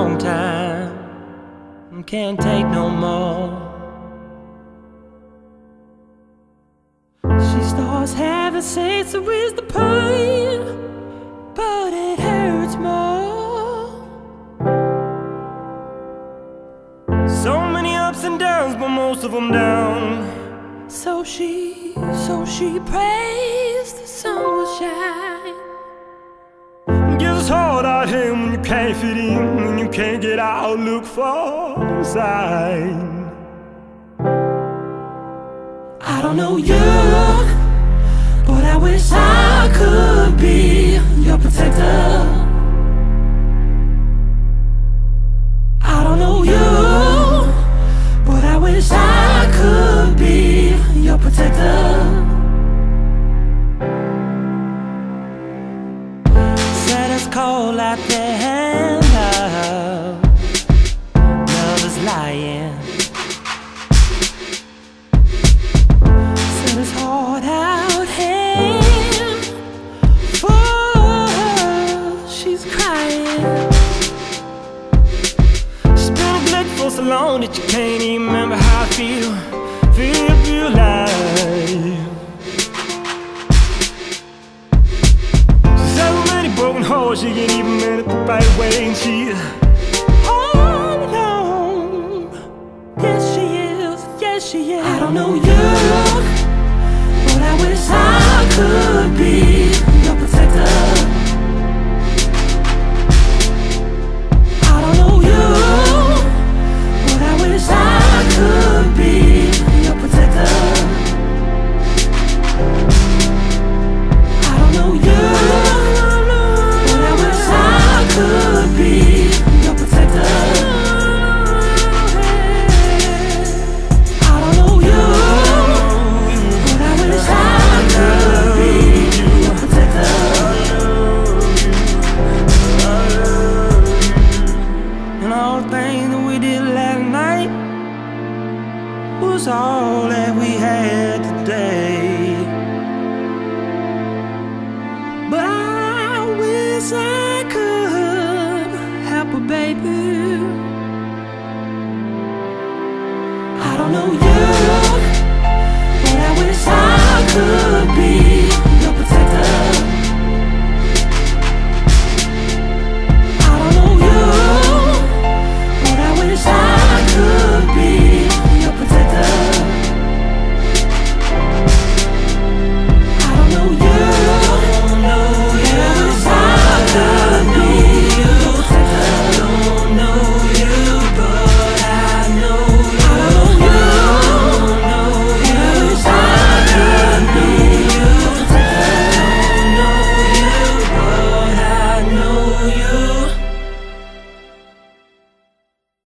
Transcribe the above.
long time. Can't take no more. She starts having sex, is the pain, but it hurts more. So many ups and downs, but most of them down. So she, so she prays Gives us hard when you can't fit in, when you can't get out, look for a sign. I don't know you, but I wish I could be your protector. I don't know you, but I wish I could be your protector. Out love, love is lying. It's hard out here for her. She's crying. She's been a so long that you can't even remember how I feel. Feel feel alive. Broken she can't even mend it the right way, and she all alone. Yes, she is. Yes, she is. I don't know you, but I wish I could be lose all that we had today. But I wish I could help a baby. I don't know you, but I wish I could.